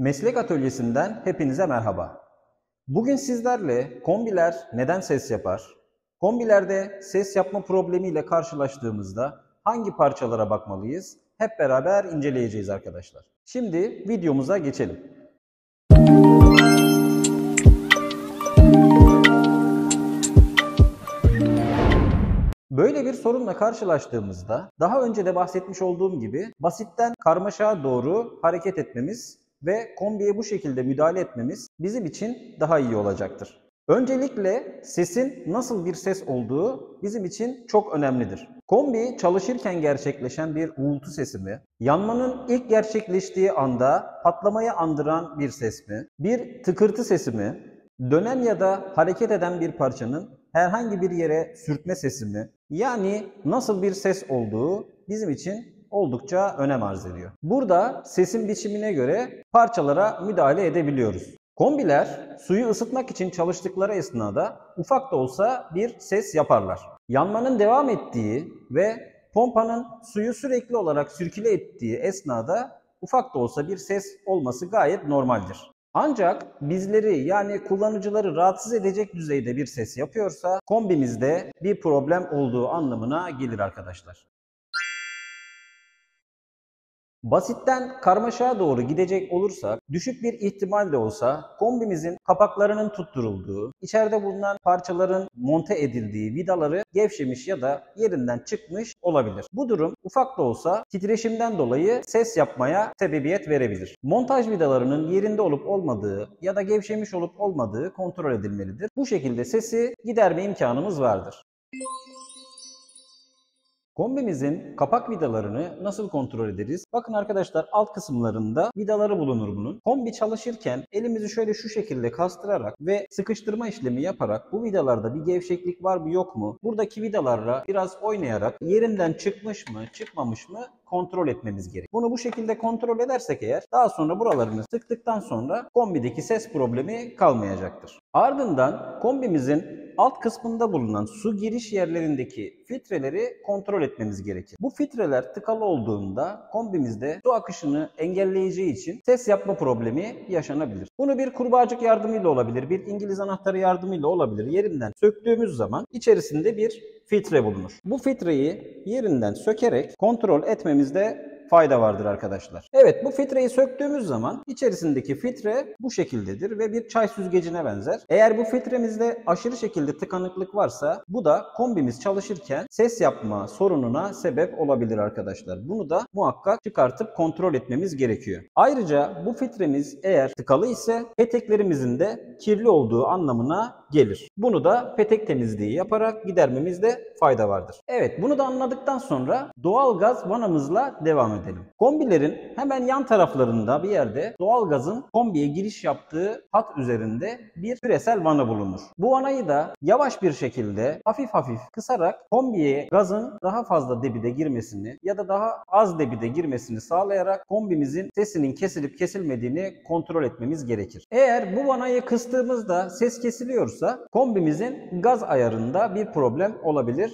Meslek atölyesinden hepinize merhaba. Bugün sizlerle kombiler neden ses yapar? Kombilerde ses yapma problemiyle karşılaştığımızda hangi parçalara bakmalıyız? Hep beraber inceleyeceğiz arkadaşlar. Şimdi videomuza geçelim. Böyle bir sorunla karşılaştığımızda daha önce de bahsetmiş olduğum gibi basitten karmaşaya doğru hareket etmemiz ve kombiye bu şekilde müdahale etmemiz bizim için daha iyi olacaktır. Öncelikle sesin nasıl bir ses olduğu bizim için çok önemlidir. Kombi çalışırken gerçekleşen bir uğultu sesi mi? Yanmanın ilk gerçekleştiği anda patlamayı andıran bir ses mi? Bir tıkırtı sesi mi? Dönen ya da hareket eden bir parçanın herhangi bir yere sürtme sesi mi? Yani nasıl bir ses olduğu bizim için oldukça önem arz ediyor. Burada sesin biçimine göre parçalara müdahale edebiliyoruz. Kombiler suyu ısıtmak için çalıştıkları esnada ufak da olsa bir ses yaparlar. Yanmanın devam ettiği ve pompanın suyu sürekli olarak sürküle ettiği esnada ufak da olsa bir ses olması gayet normaldir. Ancak bizleri yani kullanıcıları rahatsız edecek düzeyde bir ses yapıyorsa kombimizde bir problem olduğu anlamına gelir arkadaşlar. Basitten karmaşaya doğru gidecek olursak düşük bir ihtimal de olsa kombimizin kapaklarının tutturulduğu, içeride bulunan parçaların monte edildiği vidaları gevşemiş ya da yerinden çıkmış olabilir. Bu durum ufak da olsa titreşimden dolayı ses yapmaya sebebiyet verebilir. Montaj vidalarının yerinde olup olmadığı ya da gevşemiş olup olmadığı kontrol edilmelidir. Bu şekilde sesi giderme imkanımız vardır. Kombimizin kapak vidalarını nasıl kontrol ederiz? Bakın arkadaşlar alt kısımlarında vidaları bulunur bunun. Kombi çalışırken elimizi şöyle şu şekilde kastırarak ve sıkıştırma işlemi yaparak bu vidalarda bir gevşeklik var mı yok mu? Buradaki vidalarla biraz oynayarak yerinden çıkmış mı çıkmamış mı kontrol etmemiz gerek. Bunu bu şekilde kontrol edersek eğer daha sonra buralarını sıktıktan sonra kombideki ses problemi kalmayacaktır. Ardından kombimizin alt kısmında bulunan su giriş yerlerindeki filtreleri kontrol etmemiz gerekir. Bu filtreler tıkalı olduğunda kombimizde su akışını engelleyeceği için ses yapma problemi yaşanabilir. Bunu bir kurbağacık yardımıyla olabilir, bir İngiliz anahtarı yardımıyla olabilir. Yerinden söktüğümüz zaman içerisinde bir filtre bulunur. Bu filtreyi yerinden sökerek kontrol etmemizde fayda vardır arkadaşlar. Evet bu filtreyi söktüğümüz zaman içerisindeki filtre bu şekildedir ve bir çay süzgecine benzer. Eğer bu filtremizde aşırı şekilde tıkanıklık varsa bu da kombimiz çalışırken ses yapma sorununa sebep olabilir arkadaşlar. Bunu da muhakkak çıkartıp kontrol etmemiz gerekiyor. Ayrıca bu filtremiz eğer tıkalı ise peteklerimizin de kirli olduğu anlamına gelir. Bunu da petek temizliği yaparak gidermemizde fayda vardır. Evet bunu da anladıktan sonra doğal gaz vanamızla devam edelim. Kombilerin hemen yan taraflarında bir yerde doğal gazın kombiye giriş yaptığı hat üzerinde bir küresel vana bulunur. Bu vanayı da yavaş bir şekilde hafif hafif kısarak kombiye gazın daha fazla debide girmesini ya da daha az debide girmesini sağlayarak kombimizin sesinin kesilip kesilmediğini kontrol etmemiz gerekir. Eğer bu vanayı kıstığımızda ses kesiliyorsa kombimizin gaz ayarında bir problem olabilir.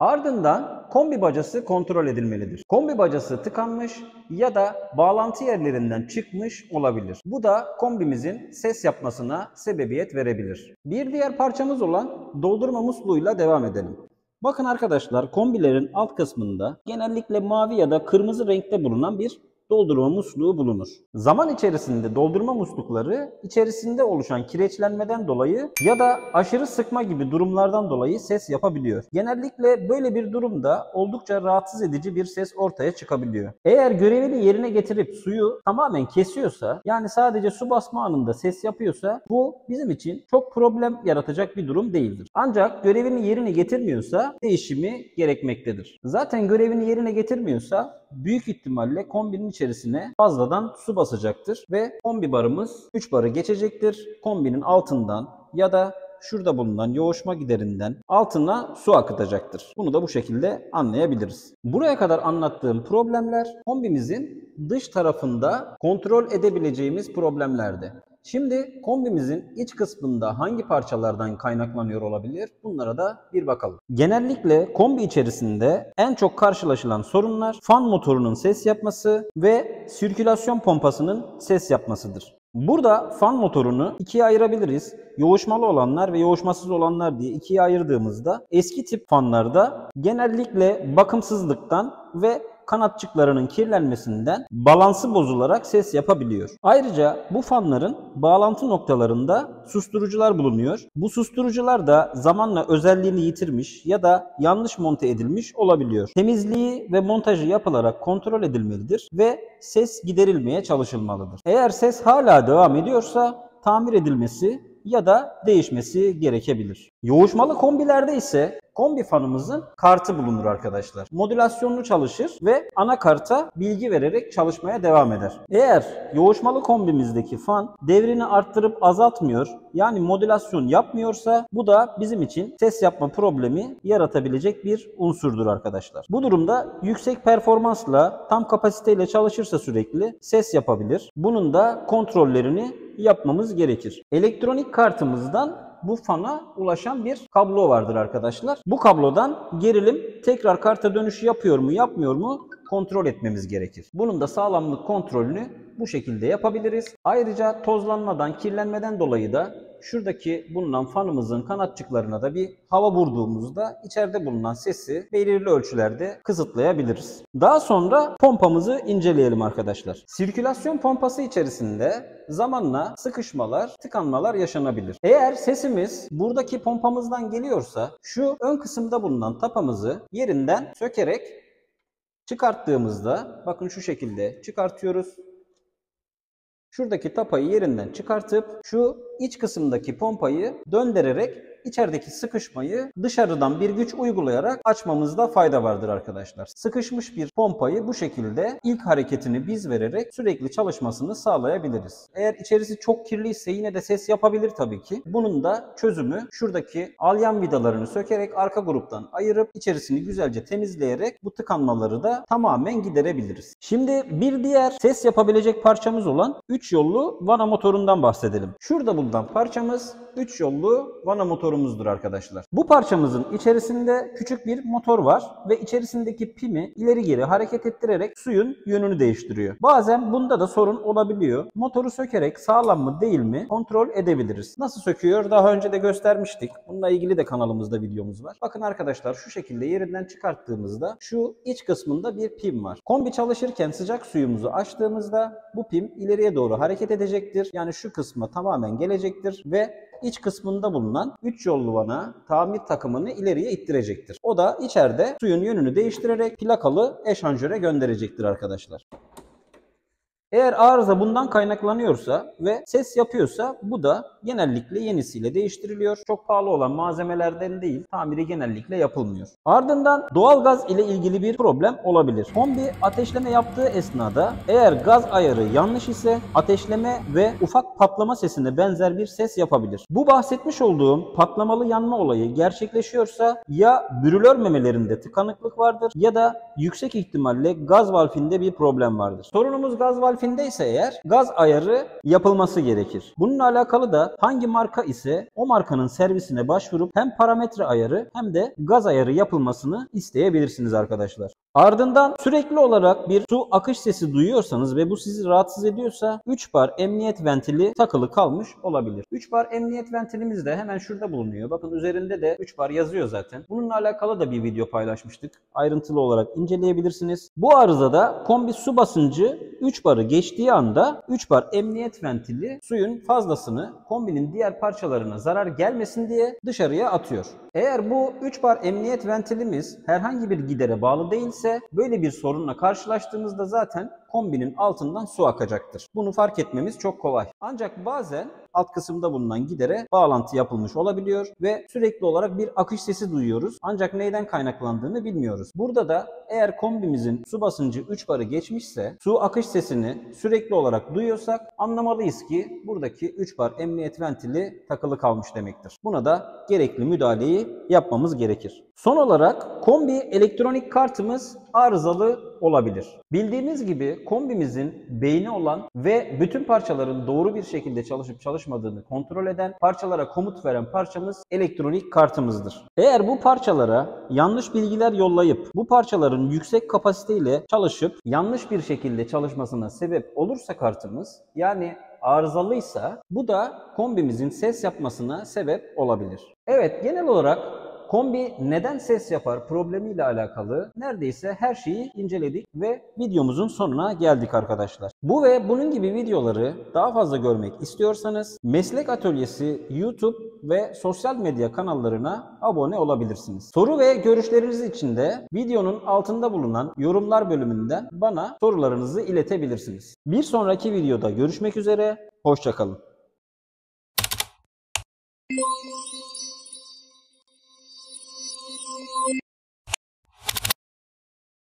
Ardından kombi bacası kontrol edilmelidir. Kombi bacası tıkanmış ya da bağlantı yerlerinden çıkmış olabilir. Bu da kombimizin ses yapmasına sebebiyet verebilir. Bir diğer parçamız olan doldurma musluğuyla devam edelim. Bakın arkadaşlar kombilerin alt kısmında genellikle mavi ya da kırmızı renkte bulunan bir doldurma musluğu bulunur. Zaman içerisinde doldurma muslukları içerisinde oluşan kireçlenmeden dolayı ya da aşırı sıkma gibi durumlardan dolayı ses yapabiliyor. Genellikle böyle bir durumda oldukça rahatsız edici bir ses ortaya çıkabiliyor. Eğer görevini yerine getirip suyu tamamen kesiyorsa yani sadece su basma anında ses yapıyorsa bu bizim için çok problem yaratacak bir durum değildir. Ancak görevini yerine getirmiyorsa değişimi gerekmektedir. Zaten görevini yerine getirmiyorsa büyük ihtimalle kombinin içerisine fazladan su basacaktır ve kombi barımız 3 barı geçecektir. Kombinin altından ya da şurada bulunan yoğuşma giderinden altına su akıtacaktır. Bunu da bu şekilde anlayabiliriz. Buraya kadar anlattığım problemler kombimizin dış tarafında kontrol edebileceğimiz problemlerdi. Şimdi kombimizin iç kısmında hangi parçalardan kaynaklanıyor olabilir? Bunlara da bir bakalım. Genellikle kombi içerisinde en çok karşılaşılan sorunlar fan motorunun ses yapması ve sirkülasyon pompasının ses yapmasıdır. Burada fan motorunu ikiye ayırabiliriz. Yoğuşmalı olanlar ve yoğuşmasız olanlar diye ikiye ayırdığımızda eski tip fanlarda genellikle bakımsızlıktan ve kanatçıklarının kirlenmesinden balansı bozularak ses yapabiliyor. Ayrıca bu fanların bağlantı noktalarında susturucular bulunuyor. Bu susturucular da zamanla özelliğini yitirmiş ya da yanlış monte edilmiş olabiliyor. Temizliği ve montajı yapılarak kontrol edilmelidir ve ses giderilmeye çalışılmalıdır. Eğer ses hala devam ediyorsa tamir edilmesi ya da değişmesi gerekebilir. Yoğuşmalı kombilerde ise kombi fanımızın kartı bulunur arkadaşlar. Modülasyonlu çalışır ve anakarta bilgi vererek çalışmaya devam eder. Eğer yoğuşmalı kombimizdeki fan devrini arttırıp azaltmıyor yani modülasyon yapmıyorsa bu da bizim için ses yapma problemi yaratabilecek bir unsurdur arkadaşlar. Bu durumda yüksek performansla tam kapasiteyle çalışırsa sürekli ses yapabilir. Bunun da kontrollerini yapmamız gerekir. Elektronik kartımızdan bu fana ulaşan bir kablo vardır arkadaşlar. Bu kablodan gerilim tekrar karta dönüşü yapıyor mu yapmıyor mu kontrol etmemiz gerekir. Bunun da sağlamlık kontrolünü bu şekilde yapabiliriz. Ayrıca tozlanmadan, kirlenmeden dolayı da şuradaki bulunan fanımızın kanatçıklarına da bir hava vurduğumuzda içeride bulunan sesi belirli ölçülerde kısıtlayabiliriz. Daha sonra pompamızı inceleyelim arkadaşlar. Sirkülasyon pompası içerisinde zamanla sıkışmalar, tıkanmalar yaşanabilir. Eğer sesimiz buradaki pompamızdan geliyorsa şu ön kısımda bulunan tapamızı yerinden sökerek çıkarttığımızda bakın şu şekilde çıkartıyoruz. Şuradaki tapayı yerinden çıkartıp şu iç kısımdaki pompayı döndürerek içerideki sıkışmayı dışarıdan bir güç uygulayarak açmamızda fayda vardır arkadaşlar. Sıkışmış bir pompayı bu şekilde ilk hareketini biz vererek sürekli çalışmasını sağlayabiliriz. Eğer içerisi çok kirliyse yine de ses yapabilir tabii ki. Bunun da çözümü şuradaki alyan vidalarını sökerek arka gruptan ayırıp içerisini güzelce temizleyerek bu tıkanmaları da tamamen giderebiliriz. Şimdi bir diğer ses yapabilecek parçamız olan 3 yollu vana motorundan bahsedelim. Şurada bulunan parçamız 3 yollu vana motorumuzdur arkadaşlar. Bu parçamızın içerisinde küçük bir motor var ve içerisindeki pimi ileri geri hareket ettirerek suyun yönünü değiştiriyor. Bazen bunda da sorun olabiliyor. Motoru sökerek sağlam mı değil mi kontrol edebiliriz. Nasıl söküyor? Daha önce de göstermiştik. Bununla ilgili de kanalımızda videomuz var. Bakın arkadaşlar şu şekilde yerinden çıkarttığımızda şu iç kısmında bir pim var. Kombi çalışırken sıcak suyumuzu açtığımızda bu pim ileriye doğru hareket edecektir. Yani şu kısma tamamen gelecektir ve iç kısmında bulunan 3 yollu vana tamir takımını ileriye ittirecektir. O da içeride suyun yönünü değiştirerek plakalı eşanjöre gönderecektir arkadaşlar. Eğer arıza bundan kaynaklanıyorsa ve ses yapıyorsa bu da genellikle yenisiyle değiştiriliyor. Çok pahalı olan malzemelerden değil, tamiri genellikle yapılmıyor. Ardından doğalgaz ile ilgili bir problem olabilir. Kombi ateşleme yaptığı esnada eğer gaz ayarı yanlış ise ateşleme ve ufak patlama sesine benzer bir ses yapabilir. Bu bahsetmiş olduğum patlamalı yanma olayı gerçekleşiyorsa ya brülör memelerinde tıkanıklık vardır ya da yüksek ihtimalle gaz valfinde bir problem vardır. Sorunumuz gaz valfi harfindeyse eğer gaz ayarı yapılması gerekir. Bununla alakalı da hangi marka ise o markanın servisine başvurup hem parametre ayarı hem de gaz ayarı yapılmasını isteyebilirsiniz arkadaşlar. Ardından sürekli olarak bir su akış sesi duyuyorsanız ve bu sizi rahatsız ediyorsa 3 bar emniyet ventili takılı kalmış olabilir. 3 bar emniyet ventilimiz de hemen şurada bulunuyor. Bakın üzerinde de 3 bar yazıyor zaten. Bununla alakalı da bir video paylaşmıştık. Ayrıntılı olarak inceleyebilirsiniz. Bu arızada kombi su basıncı 3 barı geçtiği anda 3 bar emniyet ventili suyun fazlasını kombinin diğer parçalarına zarar gelmesin diye dışarıya atıyor. Eğer bu 3 bar emniyet ventilimiz herhangi bir gidere bağlı değilse böyle bir sorunla karşılaştığımızda zaten kombinin altından su akacaktır. Bunu fark etmemiz çok kolay. Ancak bazen alt kısımda bulunan gidere bağlantı yapılmış olabiliyor ve sürekli olarak bir akış sesi duyuyoruz. Ancak neyden kaynaklandığını bilmiyoruz. Burada da eğer kombimizin su basıncı 3 barı geçmişse su akış sesini sürekli olarak duyuyorsak anlamalıyız ki buradaki 3 bar emniyet ventili takılı kalmış demektir. Buna da gerekli müdahaleyi yapmamız gerekir. Son olarak kombi elektronik kartımız arızalı olabilir. Bildiğimiz gibi kombimizin beyni olan ve bütün parçaların doğru bir şekilde çalışıp çalışmadığını kontrol eden, parçalara komut veren parçamız elektronik kartımızdır. Eğer bu parçalara yanlış bilgiler yollayıp bu parçaların yüksek kapasiteyle çalışıp yanlış bir şekilde çalışmasına sebep olursa kartımız yani arızalıysa bu da kombimizin ses yapmasına sebep olabilir. Evet genel olarak kombi neden ses yapar problemiyle alakalı neredeyse her şeyi inceledik ve videomuzun sonuna geldik arkadaşlar. Bu ve bunun gibi videoları daha fazla görmek istiyorsanız Meslek Atölyesi YouTube ve sosyal medya kanallarına abone olabilirsiniz. Soru ve görüşleriniz için de videonun altında bulunan yorumlar bölümünden bana sorularınızı iletebilirsiniz. Bir sonraki videoda görüşmek üzere, hoşçakalın.